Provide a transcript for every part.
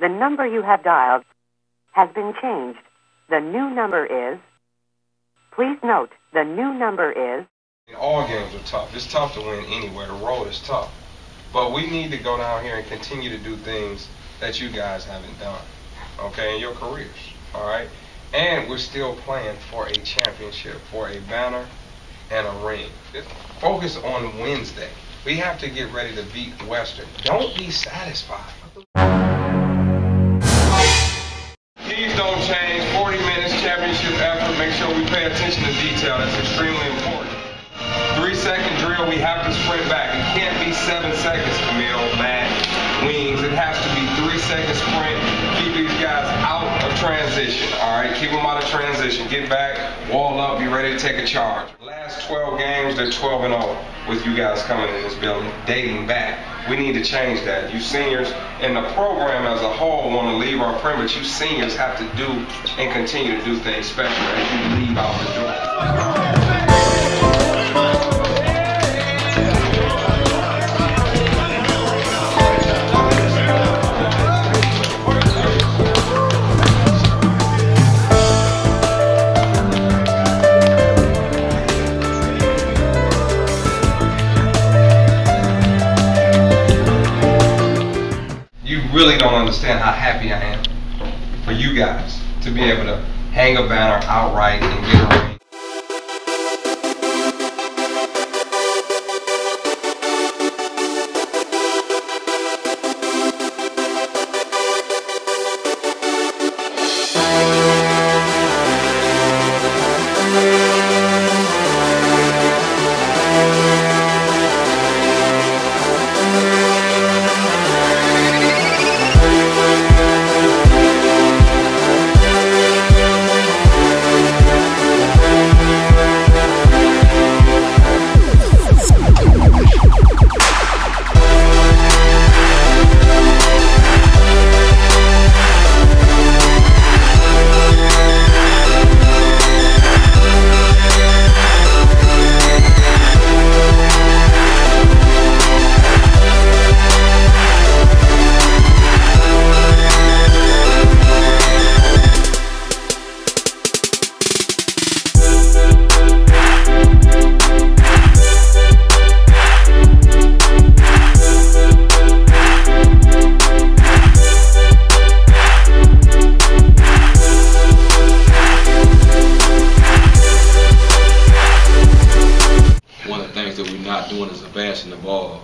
The number you have dialed has been changed. The new number is. Please note, the new number is. All games are tough. It's tough to win anywhere. The road is tough. But we need to go down here and continue to do things that you guys haven't done, okay, in your careers, all right? And we're still playing for a championship, for a banner and a ring. Focus on Wednesday. We have to get ready to beat Western. Don't be satisfied. Seven seconds, Camille, Matt, Wings. It has to be three second sprint. Keep these guys out of transition, all right? Keep them out of transition. Get back, wall up, be ready to take a charge. Last 12 games, they're 12 and 0 with you guys coming in this building, dating back. We need to change that. You seniors and the program as a whole want to leave our but you seniors have to do and continue to do things special as you leave out the door. Really don't understand how happy I am for you guys to be able to hang a banner outright and get a doing the ball.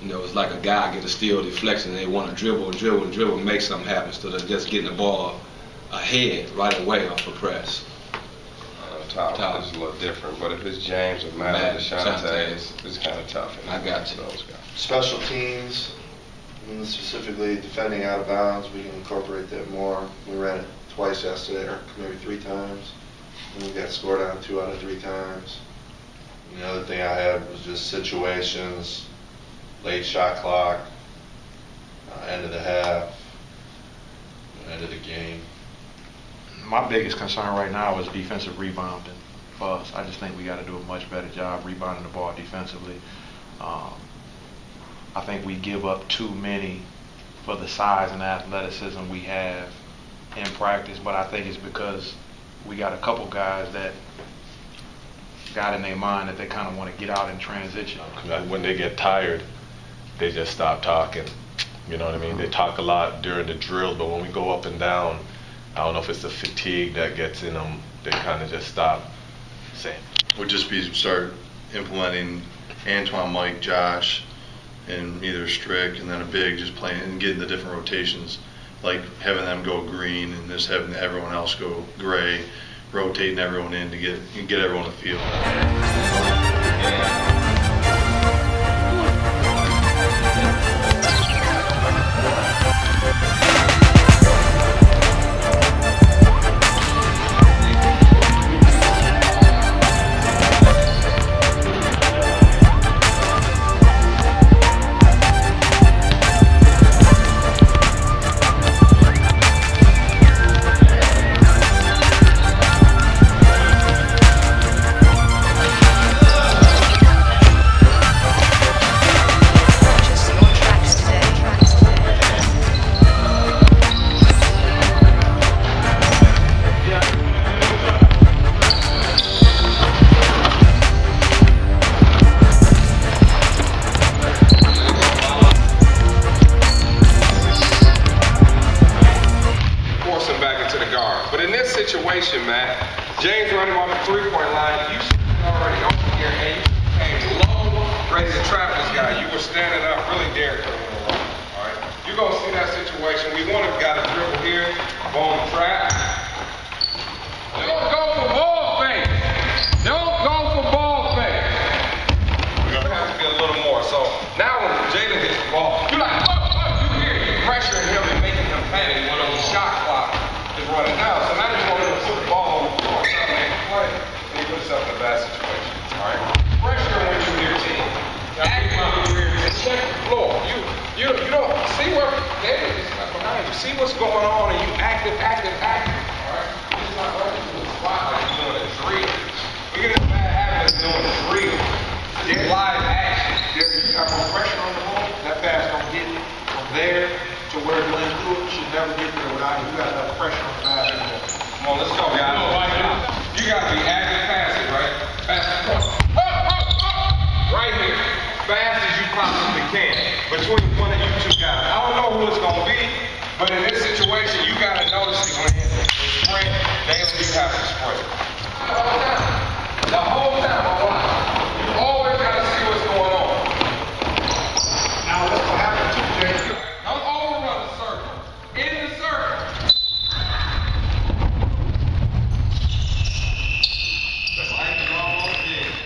You know, it's like a guy get a steal deflection and they want to dribble and dribble and dribble and make something happen instead of just getting the ball ahead right away off the press. Uh, Tyler, Tyler. is a little different, but if it's James or Matt Matt, or Da'Shonte, Shante. it's, it's kind of tough. I got you. Those guys. Special teams, specifically defending out of bounds, we can incorporate that more. We ran it twice yesterday, or maybe three times, and we got scored on two out of three times. The other thing I had was just situations, late shot clock, uh, end of the half, end of the game. My biggest concern right now is defensive rebounding for us. I just think we got to do a much better job rebounding the ball defensively. Um, I think we give up too many for the size and athleticism we have in practice, but I think it's because we got a couple guys that got in their mind that they kind of want to get out in transition. when they get tired, they just stop talking. You know what I mean? They talk a lot during the drill, but when we go up and down, I don't know if it's the fatigue that gets in them. They kind of just stop saying. Would just be start implementing Antoine, Mike, Josh, and either Strick, and then a big, just playing and getting the different rotations, like having them go green and just having everyone else go gray, rotating everyone in to get get everyone back into the guard. But in this situation, man, James running off the three-point line, you should already open here, and you came low, ready to trap this guy. You were standing up, really daring All right? You're going to see that situation. We want to got a dribble here, boom, trap. Out. So now you want to put the ball on the floor, to make a play, and he puts himself in a bad situation. All right, pressure when you hear team. You. Check the floor. You you you don't see where David is behind you. See what's going on, and you active, active, active. All right, it's not running to the spot like you're doing a drill. We get in a bad habit of doing a drill. Get live action. There, you got more pressure on the ball. That pass don't get from there to where Glenn Stewart should never get there without you. You got enough pressure on the basketball. Come on, let's go, guys. You gotta be active passing, right? Pass the ball. Up, up, up. Right here. Fast as you possibly can. Between one of you two guys. I don't know who it's gonna be, but in this situation, you gotta notice it when you sprint. Daily, you have to sprint. The whole time, I watch. You always gotta see what's going on. Now what's gonna happen too, Jay? Don't overrun the circle. In the circle.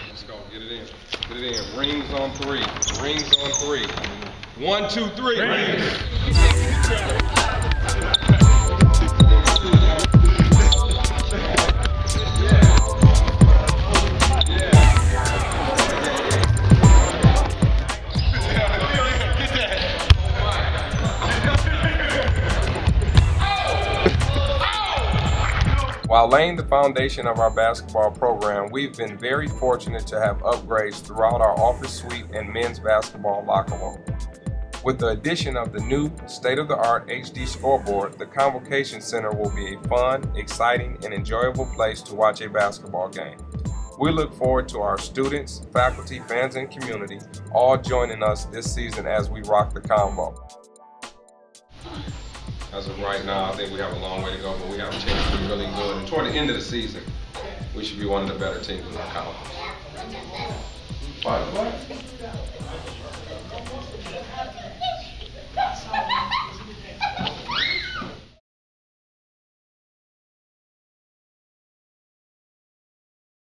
Let's go. Get it in. Get it in. Rings on three. Rings on three. One, two, three. While laying the foundation of our basketball program, we've been very fortunate to have upgrades throughout our office suite and men's basketball locker room. With the addition of the new state of the art HD scoreboard, the Convocation Center will be a fun, exciting, and enjoyable place to watch a basketball game. We look forward to our students, faculty, fans, and community all joining us this season as we rock the Convo. As of right now, I think we have a long way to go, but we have a chance to be really good. And toward the end of the season, we should be one of the better teams in our conference. What? What?